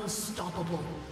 Unstoppable.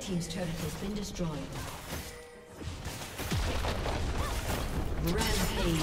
Team's turret has been destroyed. Rampage.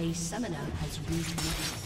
A summoner has reconnected.